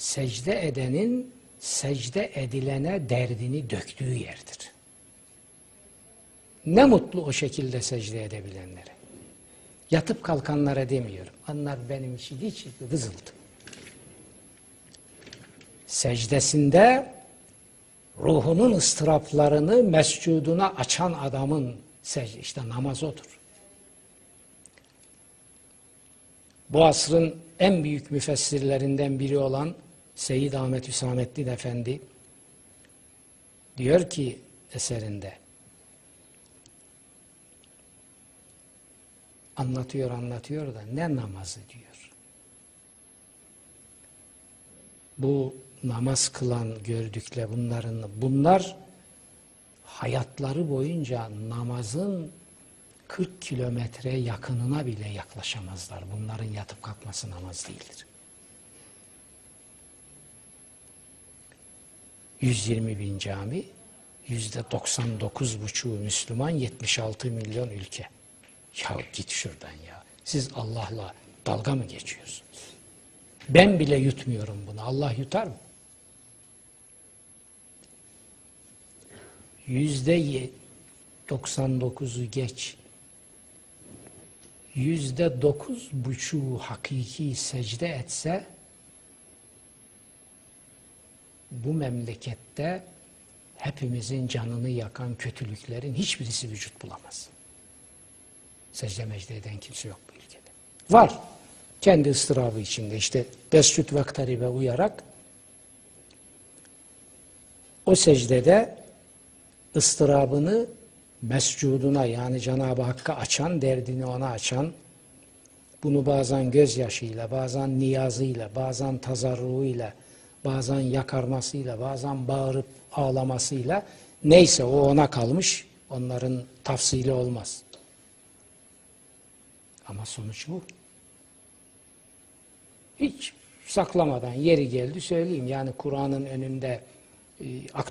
secde edenin secde edilene derdini döktüğü yerdir. Ne mutlu o şekilde secde edebilenlere. Yatıp kalkanlara demiyorum. Onlar benim için hiç vızıldı. Secdesinde ruhunun ıstıraplarını mescuduna açan adamın secde, işte namaz odur. Bu asrın en büyük müfessirlerinden biri olan Seyyid Ahmet Hüsamettin Efendi diyor ki eserinde anlatıyor anlatıyor da ne namazı diyor. Bu namaz kılan gördükle bunların bunlar hayatları boyunca namazın 40 kilometre yakınına bile yaklaşamazlar. Bunların yatıp kalkması namaz değildir. 120 bin cami, yüzde 99 buçuğu Müslüman, 76 milyon ülke. Ya git şuradan ya. Siz Allah'la dalga mı geçiyorsunuz? Ben bile yutmuyorum bunu. Allah yutar mı? Yüzde 99'u geç. Yüzde dokuz buçuğu hakiki secde etse bu memlekette hepimizin canını yakan kötülüklerin hiçbirisi vücut bulamaz. Secde mecde eden kimse yok bu ülkede. Var. Kendi ıstırabı içinde işte Bescüt ve uyarak o secdede ıstırabını mescuduna yani Cenab-ı Hakk'a açan, derdini ona açan, bunu bazen gözyaşıyla, bazen niyazıyla, bazen tazarruğuyla, bazen yakarmasıyla, bazen bağırıp ağlamasıyla neyse o ona kalmış, onların tafsili olmaz. Ama sonuç bu. Hiç saklamadan yeri geldi söyleyeyim. Yani Kur'an'ın önünde e, aktör